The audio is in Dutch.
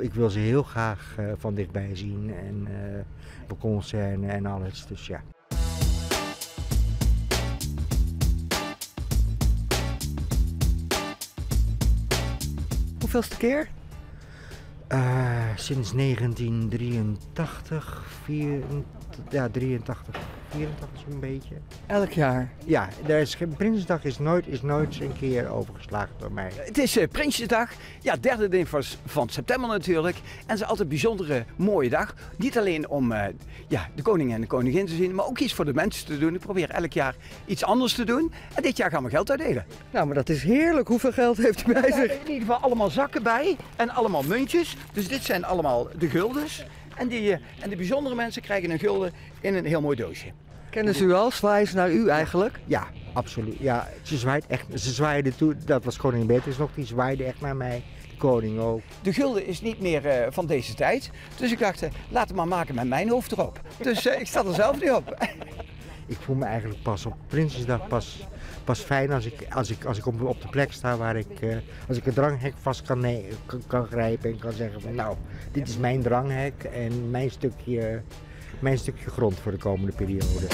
Ik wil ze heel graag uh, van dichtbij zien en uh, concerten en alles. Dus ja. Hoeveelste keer? Uh, sinds 1983, 4, ja, 83, 84 zo'n beetje. Elk jaar? Ja, er is, Prinsjesdag is nooit, is nooit een keer overgeslagen door mij. Het is uh, Prinsjesdag, ja, derde ding van, van september natuurlijk. En het is altijd een bijzondere mooie dag. Niet alleen om uh, ja, de koning en de koningin te zien, maar ook iets voor de mensen te doen. Ik probeer elk jaar iets anders te doen. En dit jaar gaan we geld uitdelen. Nou, maar dat is heerlijk. Hoeveel geld heeft u bij zich? in ieder geval allemaal zakken bij en allemaal muntjes. Dus dit zijn allemaal de guldens. En, die, en de bijzondere mensen krijgen een gulden in een heel mooi doosje. Kennen ze u al? Zwaaien ze naar u eigenlijk? Ja, absoluut. Ja, ze zwaait echt. Ze zwaaide toe. Dat was koningin Beatrix nog. Die zwaaide echt naar mij. De koning ook. De gulden is niet meer uh, van deze tijd. Dus ik dacht, uh, laat het maar maken met mijn hoofd erop. Dus uh, ik sta er zelf niet op. ik voel me eigenlijk pas op Prinsjesdag pas, pas fijn als ik, als ik, als ik op, op de plek sta waar ik, uh, als ik een dranghek vast kan, nee, kan, kan, grijpen en kan zeggen van nou, dit is mijn dranghek en mijn stukje, mijn stukje grond voor de komende periode.